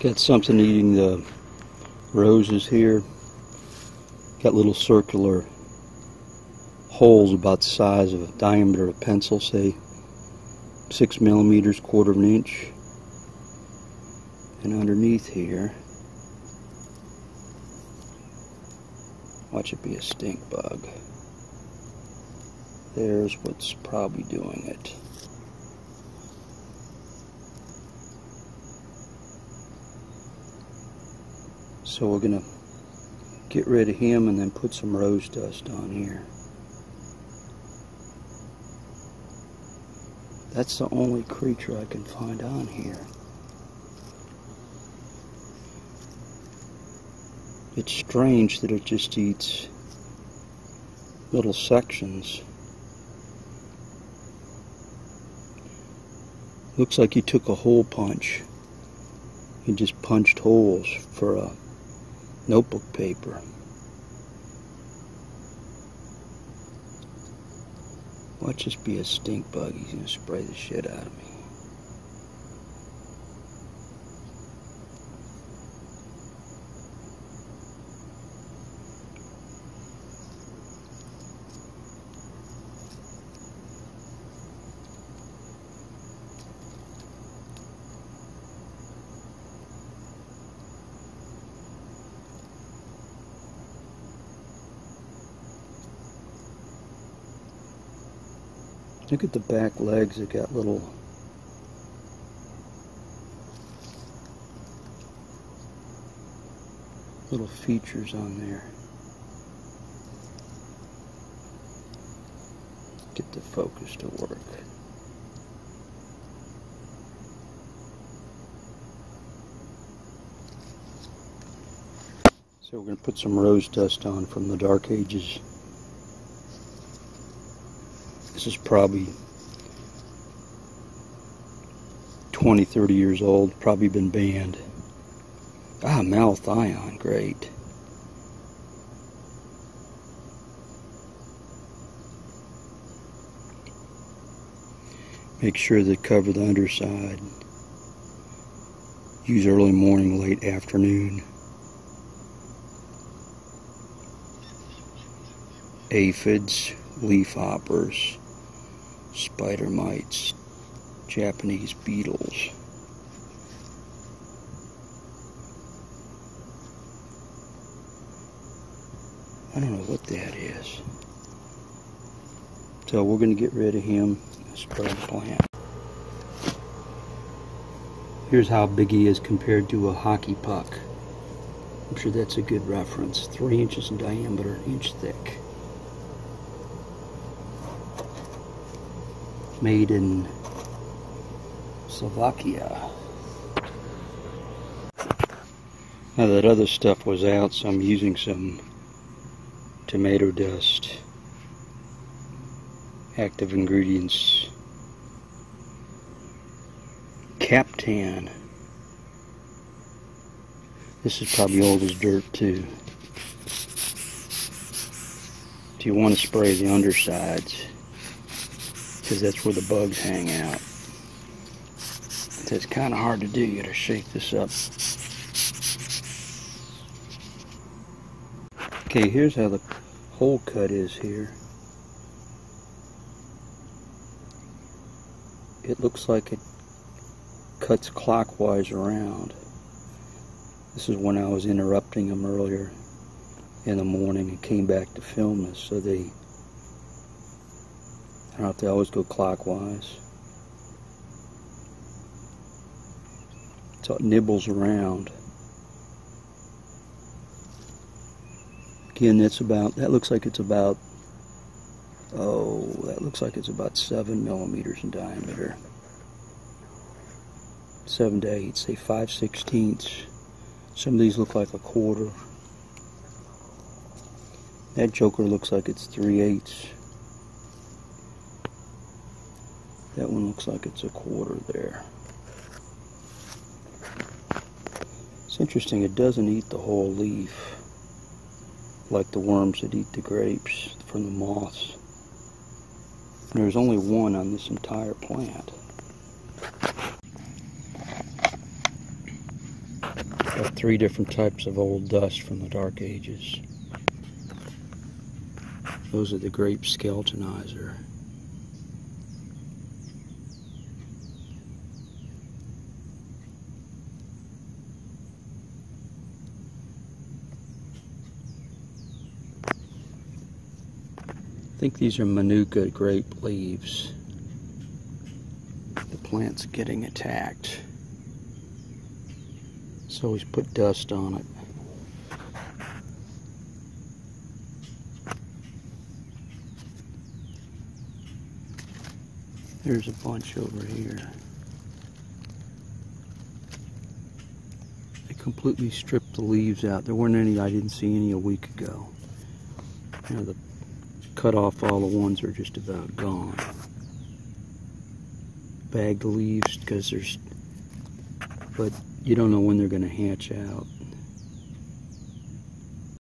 Got something eating the roses here. Got little circular holes about the size of a diameter of a pencil, say six millimeters, quarter of an inch. And underneath here, watch it be a stink bug. There's what's probably doing it. So we're going to get rid of him and then put some rose dust on here. That's the only creature I can find on here. It's strange that it just eats little sections. Looks like he took a hole punch. He just punched holes for a notebook paper. Watch this be a stink bug. He's going to spray the shit out of me. Look at the back legs, they got little little features on there. Get the focus to work. So we're going to put some rose dust on from the Dark Ages. This is probably 20, 30 years old, probably been banned. Ah, malathion, great. Make sure to cover the underside. Use early morning, late afternoon. Aphids, leaf hoppers spider mites, Japanese beetles. I don't know what that is. So we're going to get rid of him and spray the plant. Here's how big he is compared to a hockey puck. I'm sure that's a good reference. Three inches in diameter, inch thick. Made in Slovakia. Now that other stuff was out, so I'm using some tomato dust. Active ingredients. Captan. This is probably old as dirt too. Do you want to spray the undersides? Because that's where the bugs hang out. It's kind of hard to do. You gotta shake this up. Okay, here's how the hole cut is here. It looks like it cuts clockwise around. This is when I was interrupting them earlier in the morning and came back to film this. So they Have to always go clockwise. So it nibbles around. Again, that's about, that looks like it's about, oh, that looks like it's about 7 millimeters in diameter. 7 to 8, say 5 sixteenths. Some of these look like a quarter. That joker looks like it's 3 eighths. That one looks like it's a quarter there. It's interesting, it doesn't eat the whole leaf like the worms that eat the grapes from the moths. There's only one on this entire plant. Got three different types of old dust from the Dark Ages. Those are the grape skeletonizer. Think these are Manuka grape leaves. The plant's getting attacked. So he's put dust on it. There's a bunch over here. They completely stripped the leaves out. There weren't any, I didn't see any a week ago. You know, the cut off all the ones that are just about gone. Bag the leaves because there's, but you don't know when they're going to hatch out.